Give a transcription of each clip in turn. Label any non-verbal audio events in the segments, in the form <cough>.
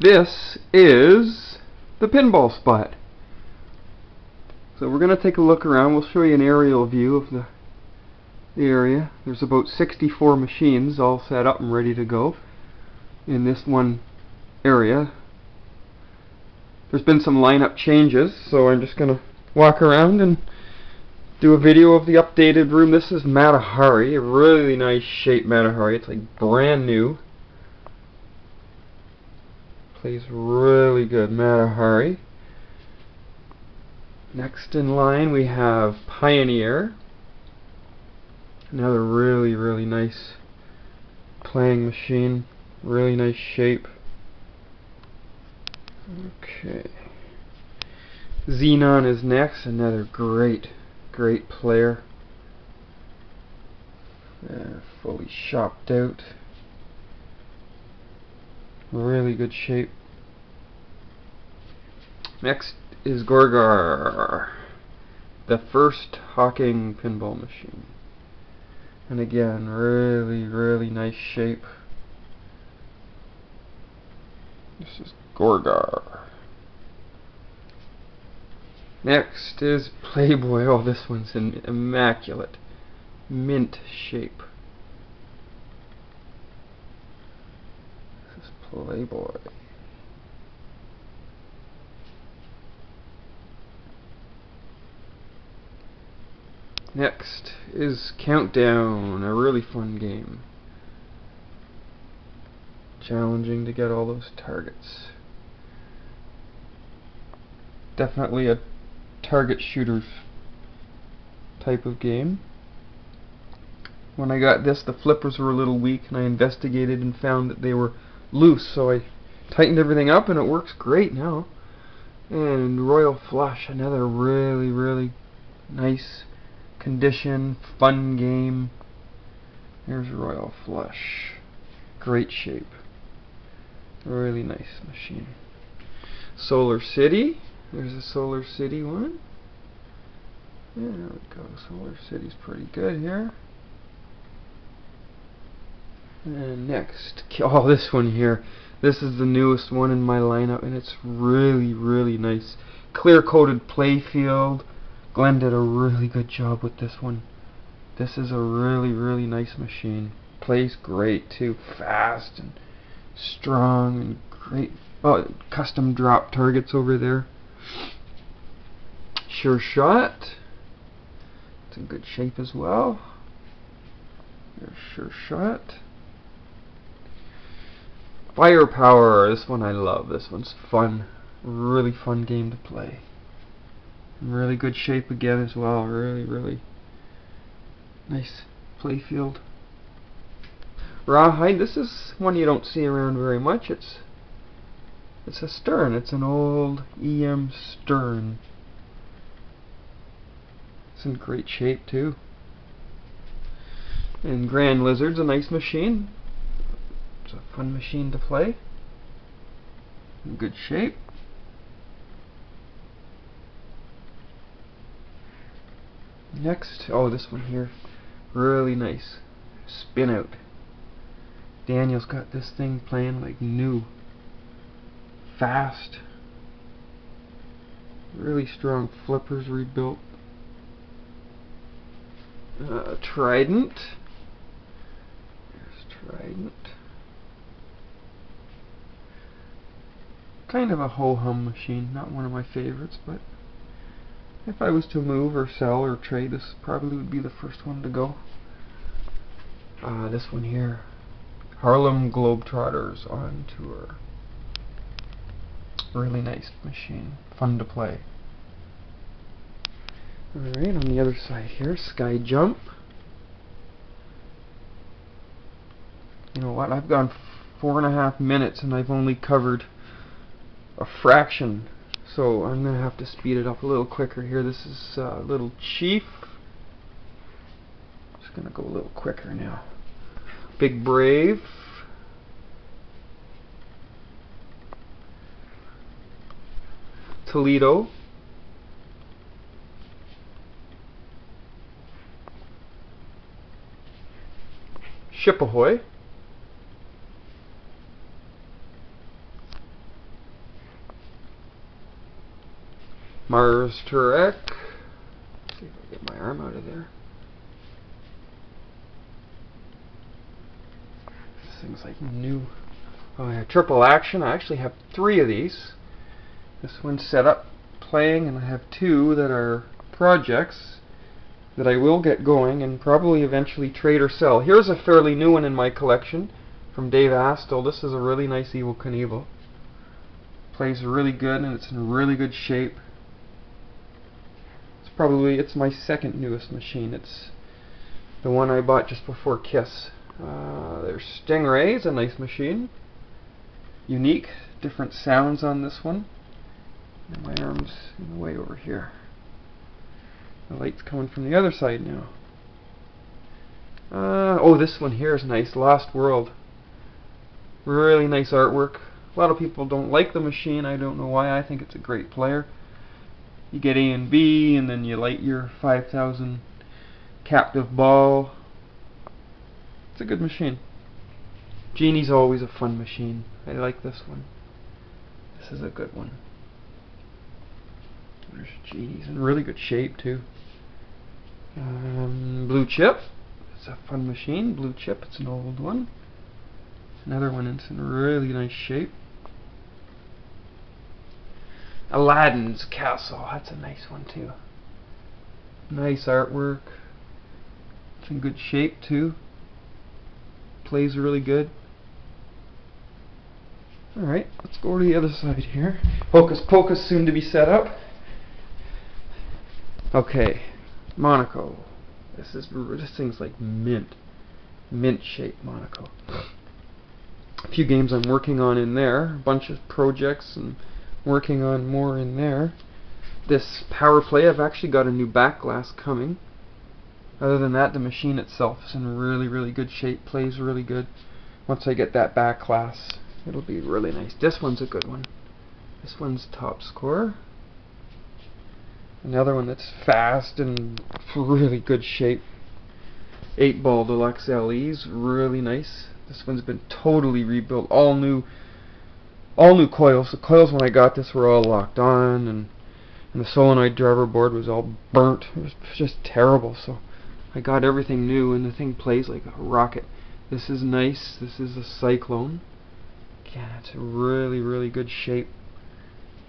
This is the pinball spot. So we're going to take a look around. We'll show you an aerial view of the, the area. There's about 64 machines all set up and ready to go in this one area. There's been some lineup changes, so I'm just going to walk around and do a video of the updated room. This is Matahari, a really nice shape Matahari. It's like brand new. Plays really good Matahari. Next in line we have Pioneer. Another really, really nice playing machine. Really nice shape. Okay. Xenon is next. Another great, great player. Uh, fully shopped out. Really good shape. Next is Gorgar, the first Hawking pinball machine. And again, really, really nice shape. This is Gorgar. Next is Playboy. Oh, this one's an immaculate mint shape. This is Playboy. Next is Countdown, a really fun game. Challenging to get all those targets. Definitely a target shooter type of game. When I got this, the flippers were a little weak, and I investigated and found that they were loose, so I tightened everything up, and it works great now. And Royal Flush, another really, really nice condition, fun game. Here's Royal Flush. Great shape. Really nice machine. Solar City. There's a Solar City one. There we go. Solar City's pretty good here. And next, oh, this one here. This is the newest one in my lineup, and it's really, really nice. Clear coated playfield. Glenn did a really good job with this one. This is a really, really nice machine. Plays great too. Fast and strong and great. Oh, custom drop targets over there. Sure shot. It's in good shape as well. Sure shot. Firepower. This one I love. This one's fun. Really fun game to play. Really good shape again as well. Really, really nice playfield. Rawhide. This is one you don't see around very much. It's it's a Stern. It's an old EM Stern. It's in great shape too. And Grand Lizard's a nice machine. Fun machine to play. In good shape. Next, oh this one here, really nice. Spin out. Daniel's got this thing playing like new. Fast. Really strong flippers rebuilt. Uh, Trident. There's Trident. Kind of a ho-hum machine, not one of my favorites, but if I was to move or sell or trade, this probably would be the first one to go. Uh, this one here, Harlem Globetrotters on tour. Really nice machine, fun to play. Alright, on the other side here, Sky Jump. You know what, I've gone four and a half minutes and I've only covered a fraction so I'm to have to speed it up a little quicker here. This is uh, Little Chief. Just going to go a little quicker now. Big Brave. Toledo. Ship Ahoy. Mars Trek. See if I get my arm out of there. This thing's like new. Oh yeah, triple action. I actually have three of these. This one's set up playing, and I have two that are projects that I will get going and probably eventually trade or sell. Here's a fairly new one in my collection from Dave Astle. This is a really nice Evel Knievel. Plays really good and it's in really good shape. Probably it's my second newest machine. It's the one I bought just before Kiss. Uh, there's Stingray, it's a nice machine. Unique, different sounds on this one. And my arm's in the way over here. The light's coming from the other side now. Uh, oh, this one here is nice. Lost World. Really nice artwork. A lot of people don't like the machine. I don't know why. I think it's a great player. You get A and B, and then you light your 5000 captive ball. It's a good machine. Genie's always a fun machine. I like this one. This is a good one. There's Genie's in really good shape too. Um, blue chip. It's a fun machine. Blue chip. It's an old one. Another one it's in really nice shape. Aladdin's Castle. That's a nice one too. Nice artwork. It's in good shape too. Plays really good. Alright, let's go to the other side here. Hocus Pocus soon to be set up. Okay, Monaco. This is this thing's like mint, mint shaped Monaco. A few games I'm working on in there. A bunch of projects and working on more in there. This power play, I've actually got a new back glass coming. Other than that, the machine itself is in really, really good shape. Plays really good. Once I get that back glass, it'll be really nice. This one's a good one. This one's top score. Another one that's fast and really good shape. 8 ball deluxe LEs, really nice. This one's been totally rebuilt, all new all new coils. The coils when I got this were all locked on and and the solenoid driver board was all burnt. It was just terrible. So I got everything new and the thing plays like a rocket. This is nice. This is a Cyclone. Yeah, it's really, really good shape.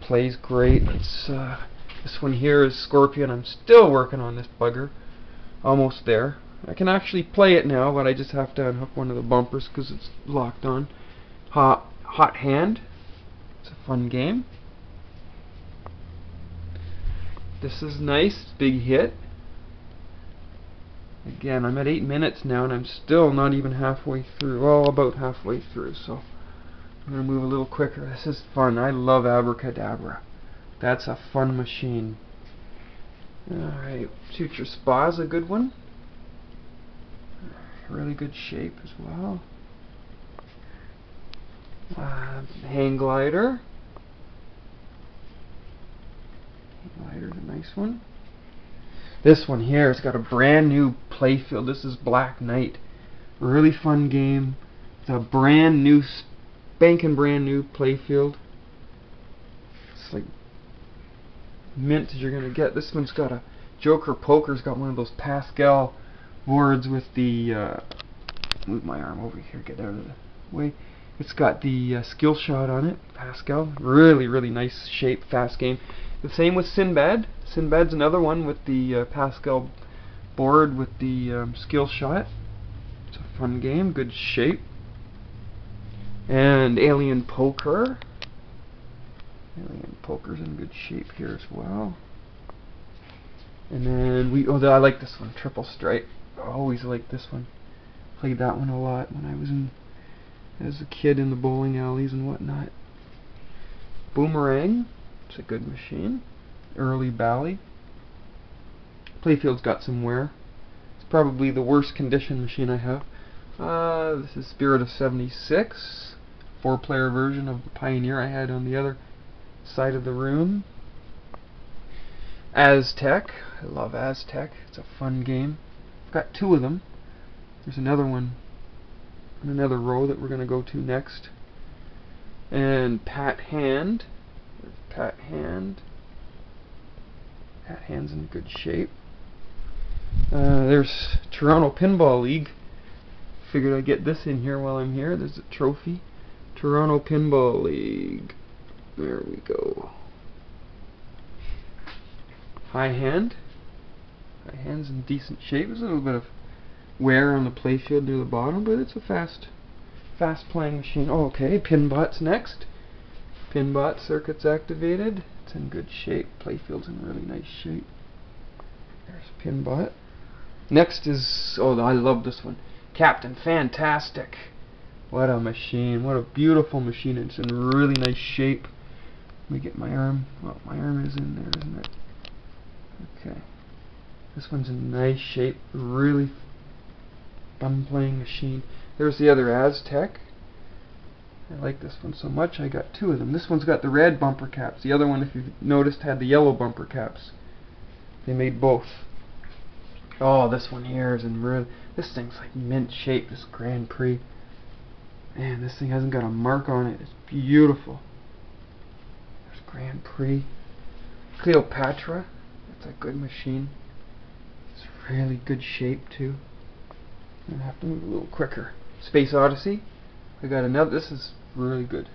Plays great. It's uh, this one here is Scorpion. I'm still working on this bugger. Almost there. I can actually play it now, but I just have to unhook one of the bumpers because it's locked on. Hot, hot Hand. It's a fun game. This is nice. Big hit. Again, I'm at 8 minutes now, and I'm still not even halfway through. Well, about halfway through, so I'm going to move a little quicker. This is fun. I love Abracadabra. That's a fun machine. Alright, Future Spa is a good one. Really good shape as well. Uh, hang glider. Glider's a nice one. This one here, it's got a brand new playfield. This is Black Knight. Really fun game. It's a brand new, spanking brand new playfield. It's like mint you're going to get. This one's got a Joker Poker's got one of those Pascal boards with the uh, move my arm over here, get out of the way. It's got the uh, skill shot on it, Pascal. Really, really nice shape, fast game. The same with Sinbad. Sinbad's another one with the uh, Pascal board with the um, skill shot. It's a fun game, good shape. And Alien Poker. Alien Poker's in good shape here as well. And then we, oh, I like this one, Triple Strike. Always liked this one. Played that one a lot when I was in, as a kid in the bowling alleys and whatnot. Boomerang, it's a good machine. Early Bally. Playfield's got some wear. It's probably the worst condition machine I have. Uh, this is Spirit of 76, four-player version of the Pioneer I had on the other side of the room. Aztec. I love Aztec. It's a fun game. I've got two of them. There's another one another row that we're going to go to next. And Pat Hand. Pat Hand. Pat hand's in good shape. Uh, there's Toronto Pinball League. Figured I'd get this in here while I'm here. There's a trophy. Toronto Pinball League. There we go. High hand. High hand's in decent shape. There's a little bit of wear on the playfield near the bottom, but it's a fast, fast playing machine. Oh, okay, Pinbot's next. Pinbot circuit's activated. It's in good shape. Playfield's in really nice shape. There's Pinbot. Next is, oh, I love this one. Captain Fantastic. What a machine. What a beautiful machine. It's in really nice shape. Let me get my arm. Well, my arm is in there, isn't it? Okay. This one's in nice shape. Really fun playing machine. There's the other Aztec. I like this one so much I got two of them. This one's got the red bumper caps. The other one, if you've noticed, had the yellow bumper caps. They made both. Oh, this one here is in real. This thing's like mint shape. This Grand Prix. Man, this thing hasn't got a mark on it. It's beautiful. There's Grand Prix. Cleopatra. That's a good machine. It's really good shape too. Gonna have to move a little quicker. Space Odyssey. I got another. This is really good,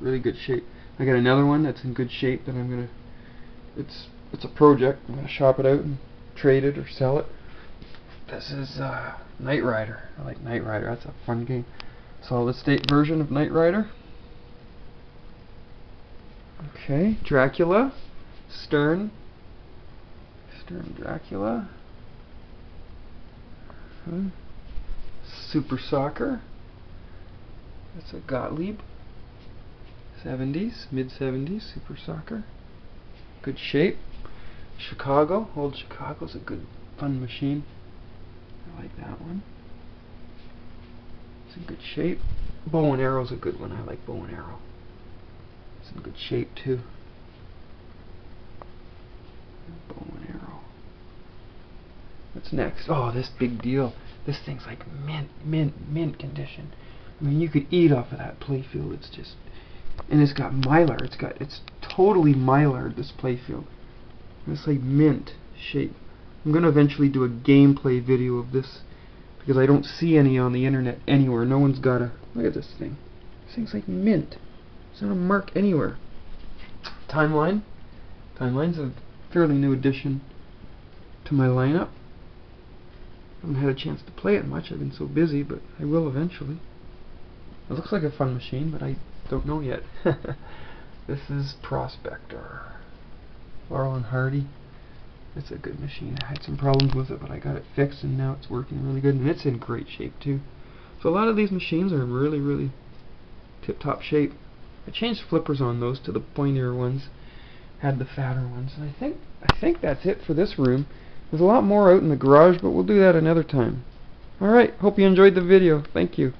really good shape. I got another one that's in good shape that I'm gonna. It's it's a project. I'm gonna shop it out and trade it or sell it. This is uh, Knight Rider. I like Knight Rider. That's a fun game. Solid state version of Knight Rider. Okay, Dracula, Stern, Stern Dracula, hmm. Super Soccer. That's a Gottlieb. 70s, mid 70s, Super Soccer. Good shape. Chicago, old Chicago's a good, fun machine. I like that one. It's in good shape. Bow and arrow's a good one. I like bow and arrow. It's in good shape too. Bow and arrow. What's next? Oh, this big deal. This thing's like mint, mint, mint condition. I mean, you could eat off of that playfield. It's just, and it's got mylar. It's got, it's totally mylar. This playfield. It's like mint shape. I'm gonna eventually do a gameplay video of this because I don't see any on the internet anywhere. No one's got a look at this thing. This thing's like mint. It's not a mark anywhere. Timeline. Timeline's a fairly new addition to my lineup. I haven't had a chance to play it much. I've been so busy, but I will eventually. It looks like a fun machine, but I don't know yet. <laughs> this is Prospector. Laurel and Hardy. It's a good machine. I had some problems with it, but I got it fixed, and now it's working really good, and it's in great shape too. So a lot of these machines are in really, really tip-top shape. I changed flippers on those to the pointier ones. Had the fatter ones, and I think I think that's it for this room. There's a lot more out in the garage, but we'll do that another time. Alright, hope you enjoyed the video. Thank you.